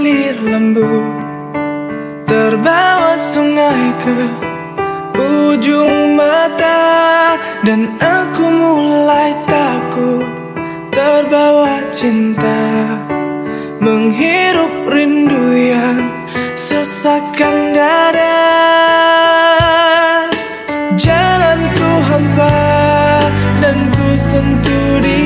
mengalir lembut Terbawa sungai ke ujung mata. Dan aku mulai takut Terbawa cinta Menghirup rindu yang sesakkan dada. Jalanku hampa dan ku sentuh di